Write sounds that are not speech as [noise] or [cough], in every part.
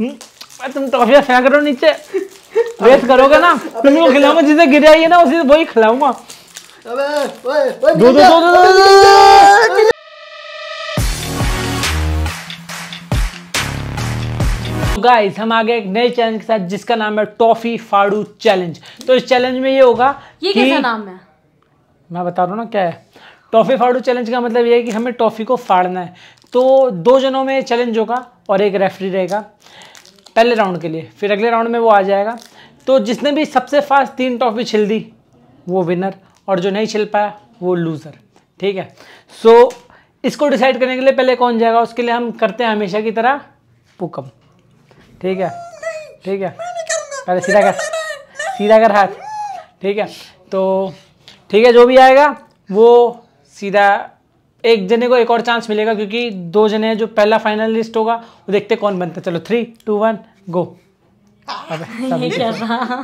हम्म, तुम टॉफियाँ फेंक रहे हो नीचे। वेस्ट करोगे ना? तुम्ही को खिलाऊँगा जिसे गिर आई है ना उसे वही खिलाऊँगा। अबे ओए ओए दो दो दो दो दो, दो, दो। गाइस हम आ गए एक नए चैलेंज के साथ जिसका नाम है टॉफी फाड़ू चैलेंज तो इस चैलेंज में ये होगा ये कि कैसा नाम है? मैं बता रहा हूँ ना क्या है। टॉफी फाड़ू चैलेंज का मतलब ये है कि हमें टॉफी को फाड़ना है। तो दो जनों में चैलेंज होगा और एक रेफरी रहेगा। पहले राउंड के लिए फिर अगले राउंड में वो आ जाएगा। तो जिसने भी सबसे फास्ट तीन ट्रॉफी छिल दी वो विनर और जो नहीं छिल पाया वो लूज़र ठीक है? सो so, इसको डिसाइड करने के लिए पहले कौन जाएगा? उसके लिए हम करते हैं हमेशा की तरह पुकम ठीक है? ठीक है? पहले सीधा कर सीधा कर हाथ ठीक है? तो ठीक है जो भी आएगा वो सीधा एक जने को एक और चांस मिलेगा क्योंकि दो जने जो पहला फाइनलिस्ट होगा वो देखते कौन बनता है। चलो three two one go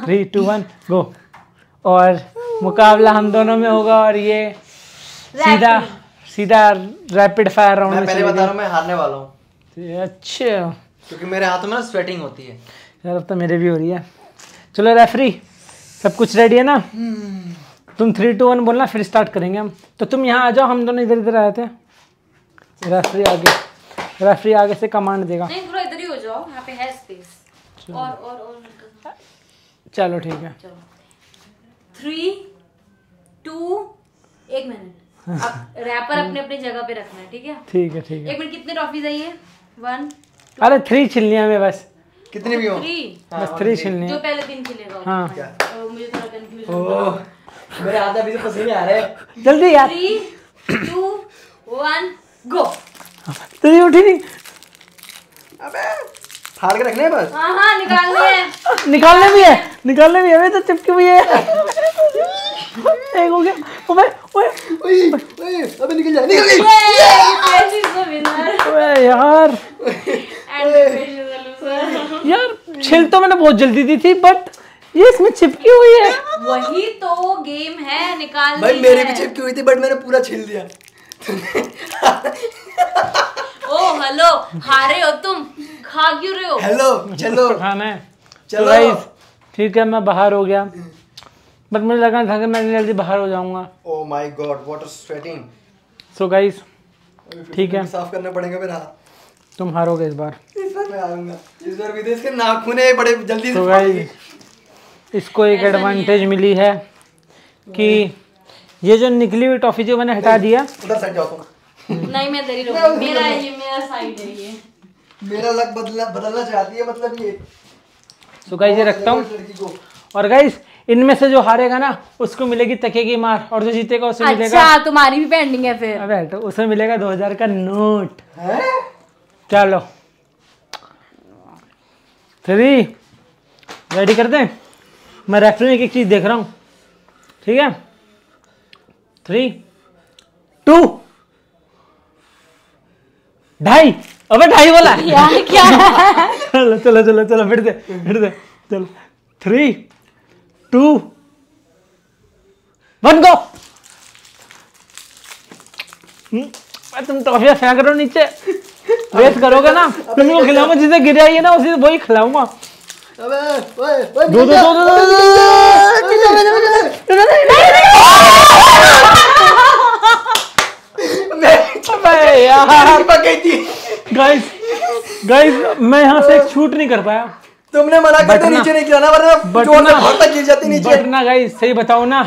three two one go और मुकाबला हम दोनों में होगा और ये सीधा सीधा रैपिड फायर राउंड मैं में पहले बता रहा हूँ मैं हारने वाला हूँ। अच्छा। क्योंकि मेरे हाथों में ना स्वेटिंग होती है। यार अब तो मेरे भी हो रही है। चलो रेफरी सब कुछ रेडी है ना? तुम थ्री टू वन बोलना फिर स्टार्ट करेंगे हम। तो तुम यहाँ आ जाओ हम दोनों इधर इधर आए थे। रेफरी आगे। रेफरी आगे से कमांड देगा। नहीं थोड़ा इधर ही हो जाओ यहाँ पे है स्पेस और और और। चलो ठीक है। थ्री टू एक मिनट अब रैपर अपने अपनी जगह पे रखना है ठीक है? ठीक है ठीक है। एक मिनट कितने आई है वन अरे थ्री छिलनी है हमें बस। कितनी भी हो। थ्री बस थ्री छिलनी जो पहले दिन खिलेगा हाँ। तो मुझे थोड़ा कंफ्यूजन ओह। मेरे हाथ अभी से पसीने आ रहे। हैं जल्दी यार। थ्री टू वन गो तुझे उठी नहीं। अबे फाड़ के रखने हैं बस। हाँ हाँ निकालनी है। निकालने भी है निकालने भी है अबे तो चिपकी हुई है। एक हो गया। ओए ओए। ओए ओए अबे निकल जा निकल गई winner ओए यार. यार छिल तो मैंने बहुत जल्दी दी थी बट ये इसमें चिपकी हुई है। वही तो गेम है निकालनी भाई मेरे भी चिपकी हुई थी बट मैंने पूरा छील दिया ओ हेलो हारे हो तुम? खा क्यों रहे हो? हेलो चलो। खाना है चलो। चलो गाइस ठीक है मैं बाहर हो गया। बट मुझे लगा था कि मैं जल्दी बाहर हो जाऊँगा। ओ my god water sweating so guys ठीक है। साफ़ करना पड़ेगा मेरा तुम हारोगे इस बार। इस बार मैं आऊँगा इस बार भी तो इसके नाखून है बड़े जल्दी से तो दिए। गाइस इसको एक एडवांटेज मिली है कि ये जो निकली हुई टॉफी जो मैंने हटा दिया उधर साइड जाओ तुम। नहीं मैं इधर ही रहूँगी मेरा ये मेरा साइड है ये। मेरा लक बदलना बदलना चाहती है मतलब ये। सो गाइस ये रखता हूँ। और गाइस इनमें से जो हारेगा ना उसको मिलेगी तके की मार और जो जीतेगा उसे मिलेगा अच्छा तुम्हारी भी पेंडिंग है फिर। अबे हटो उसे मिलेगा दो हज़ार का नोट। हैं? चलो। थ्री रेडी कर दें मैं में एक एक चीज़ देख रहा हूँ। ठीक है? थ्री टू ढाई। अबे ढाई बोला [laughs] यार क्या? चलो चलो चलो चलो फिर से फिर से। चलो। थ्री टू वन गो तुम टॉफियाँ फेंक रहे हो नीचे। वेस्ट करोगे ना। तुम को खिलाऊँगा जिसे गिर आई है ना उसे वही खिलाऊँगा। अबे ओए ओए दो दो दो दो दो, दो, अबे यार पक गई थी गाइस गाइस मैं यहाँ से एक शूट नहीं कर पाया। तुमने मना कर दिया नीचे नहीं गिराना वरना ज़ोर से बहुत तक गिर जाती नीचे। बट ना गाइस सही बताओ ना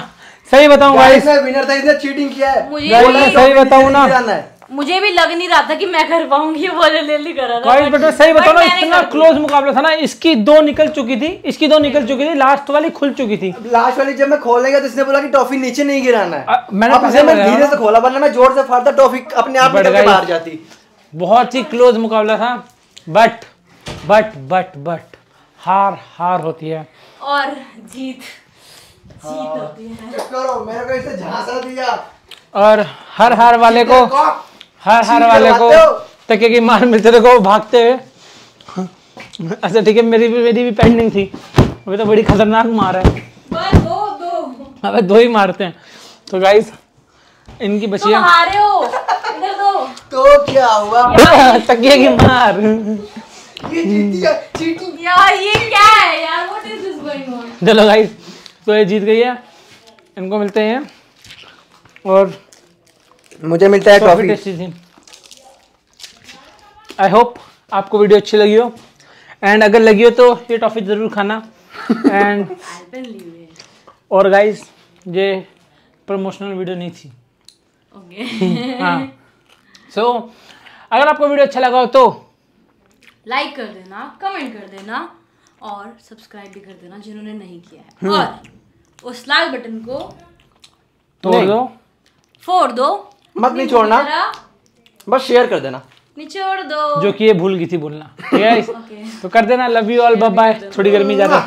सही बताऊँ गाइस मैं विनर था इसने चीटिंग किया है। मुझे सही बताऊँ ना। है। मुझे भी लग नहीं रहा था कि मैं कर पाऊँगी वो जल्दी करा था बट सही बताऊँ ना इतना क्लोज मुकाबला था ना इसकी दो निकल चुकी थी इसकी दो निकल चुकी थी लास्ट वाली खुल चुकी थी। लास्ट वाली जब मैं खोलेगा तो इसने बोला कि टॉफी नीचे नहीं गिराना है। मैंने अब पहले इसे मैं धीरे से खोला वरना मैं ज़ोर से फाड़ता टॉफी अपने आप बाहर जाती। बहुत ही क्लोज मुकाबला था बट बट बट बट हार हार होती है। और जीत जीत होती है। मेरे को इसे झांसा दिया। और हर हार वाले को हर हर वाले को। तके की मार मिलते देखो वो भागते हुए? अच्छा ठीक है मेरी भी मेरी भी पेंडिंग थी। अभी तो बड़ी खतरनाक मार है। दो दो। अबे दो ही मारते हैं। तो गाइस इनकी तुम बचिया हारे हो। इधर दो। तो क्या हुआ? [laughs] तकिए की मार। ये जीती चीटिंग यार ये क्या है यार? What is this going on चलो गाइस तो ये जीत गई है। इनको मिलते हैं। और मुझे मिलता है टॉफी आई होप आपको वीडियो अच्छी लगी हो. एंड अगर लगी हो तो ये टॉफी ज़रूर खाना. [laughs] एंड और गाइस ये प्रमोशनल वीडियो नहीं थी. ओके [laughs] हाँ. सो अगर आपको वीडियो अच्छा लगा हो तो लाइक कर देना कमेंट कर देना और सब्सक्राइब भी कर देना जिन्होंने नहीं किया है. और उस लाल बटन को तोड़ दो. फोड़ दो. मत नहीं छोड़ना। बस शेयर कर देना। निचोड़ दो। जो कि ये भूल गई थी बोलना। [laughs] ठीक है तो कर देना लव यू ऑल बाय थोड़ी गर्मी ज़्यादा।